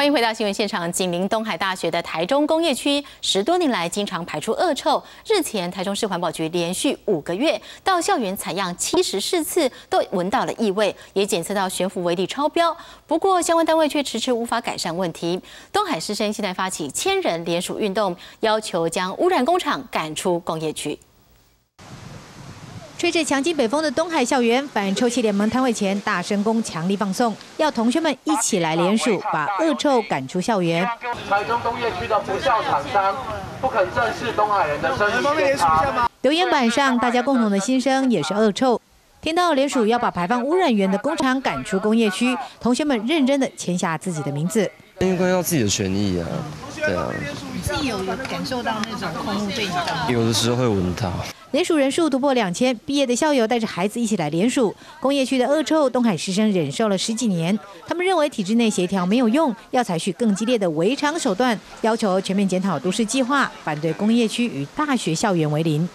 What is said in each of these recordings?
欢迎回到新闻现场。紧邻东海大学的台中工业区，十多年来经常排出恶臭。日前，台中市环保局连续五个月到校园采样七十四次，都闻到了异味，也检测到悬浮微粒超标。不过，相关单位却迟迟无法改善问题。东海师生现在发起千人联署运动，要求将污染工厂赶出工业区。吹着强劲北风的东海校园，反臭气联盟摊位前大声公强力放送，要同学们一起来联署，把恶臭赶出校园。台中工业区的不孝厂商不肯正视东海人的生。留言板上，大家共同的心声也是恶臭。听到联署要把排放污染源的工厂赶出工业区，同学们认真的签下自己的名字。应该要自己的权益啊，对啊。你自己有有感受到有的时候会闻到。联署人数突破两千，毕业的校友带着孩子一起来联署。工业区的恶臭，东海师生忍受了十几年。他们认为体制内协调没有用，要采取更激烈的围场手段，要求全面检讨都市计划，反对工业区与大学校园为邻。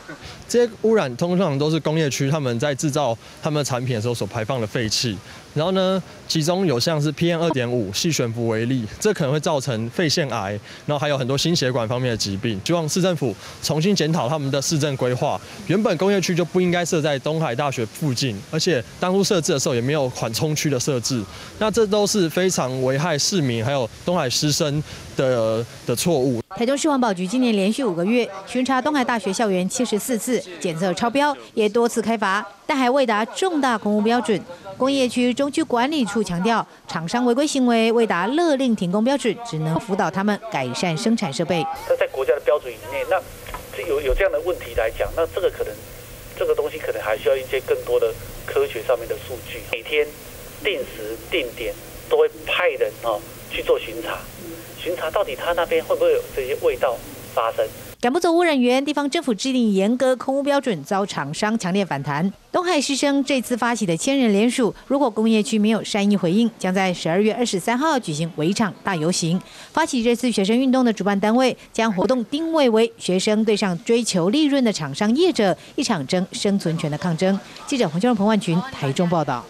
这些污染通常都是工业区他们在制造他们的产品的时候所排放的废气。然后呢，其中有像是 PM 二点五、细悬浮为例，这可能会造成肺腺癌，然后还有很多心血管方面的疾病。希望市政府重新检讨他们的市政规划。原本工业区就不应该设在东海大学附近，而且当初设置的时候也没有缓冲区的设置。那这都是非常危害市民还有东海师生的的错误。台中市环保局今年连续五个月巡查东海大学校园七十四次，检测超标，也多次开罚，但还未达重大公务标准。工业区中区管理处强调，厂商违规行为未达勒令停工标准，只能辅导他们改善生产设备。那在国家的标准以内，那这有有这样的问题来讲，那这个可能这个东西可能还需要一些更多的科学上面的数据。每天定时定点都会派人哦去做巡查，巡查到底他那边会不会有这些味道发生。赶不走污染源，地方政府制定严格空污标准，遭厂商强烈反弹。东海师生这次发起的千人联署，如果工业区没有善意回应，将在十二月二十三号举行围场大游行。发起这次学生运动的主办单位，将活动定位为学生对上追求利润的厂商业者一场争生存权的抗争。记者洪秀荣、彭万群台中报道。